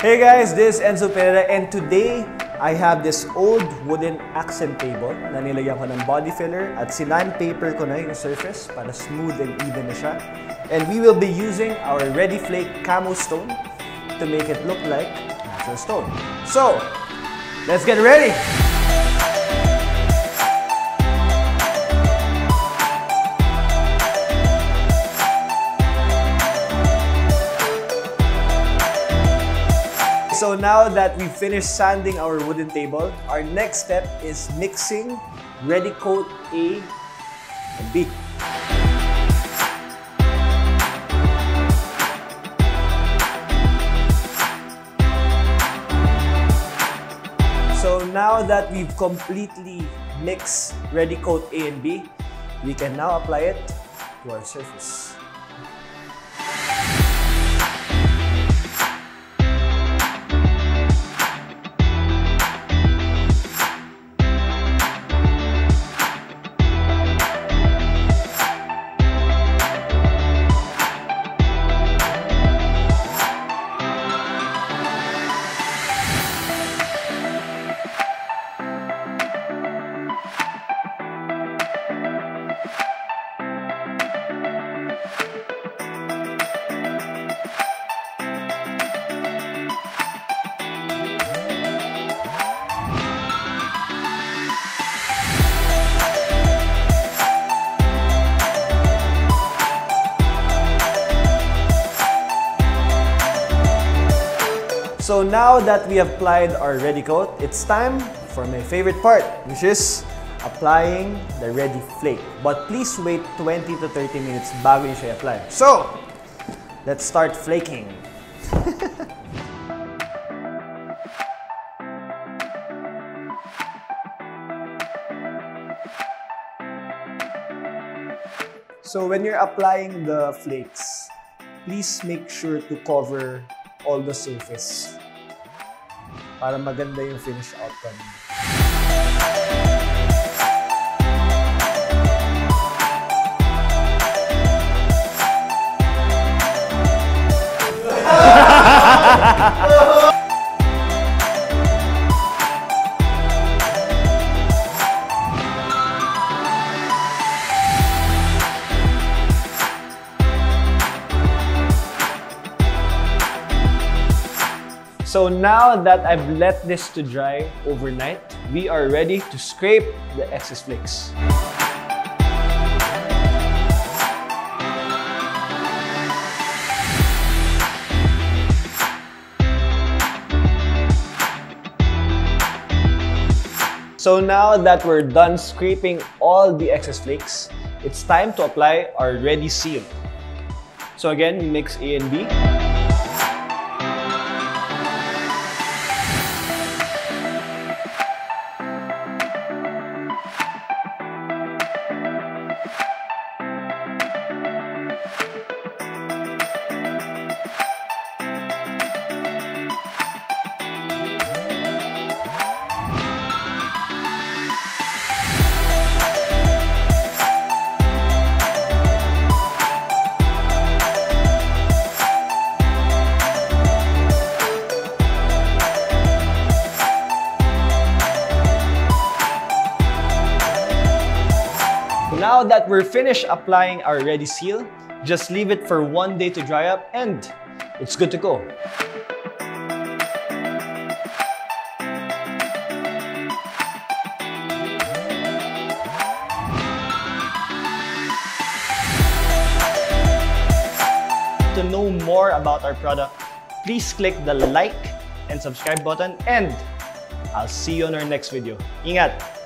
Hey guys, this is Enzo Pereira and today I have this old wooden accent table na nilagyan ko ng body filler at sinan-paper ko na yung surface para smooth and even na siya. And we will be using our Ready Flake Camo Stone to make it look like natural stone. So, let's get ready! So now that we finished sanding our wooden table, our next step is mixing REDDI Coat A and B. So now that we've completely mixed REDDI Coat A and B, we can now apply it to our surface. So now that we have applied our REDDI Coat, it's time for my favorite part, which is applying the REDDI Flake. But please wait 20 to 30 minutes bago you apply. So, let's start flaking. So when you're applying the flakes, please make sure to cover all the surface para maganda yung finish outcome. So now that I've let this to dry overnight, we are ready to scrape the excess flakes. So now that we're done scraping all the excess flakes, it's time to apply our REDDI Seal. So again, mix A and B. Now that we're finished applying our REDDI Seal, just leave it for one day to dry up and it's good to go. To know more about our product, please click the like and subscribe button and I'll see you on our next video. Ingat!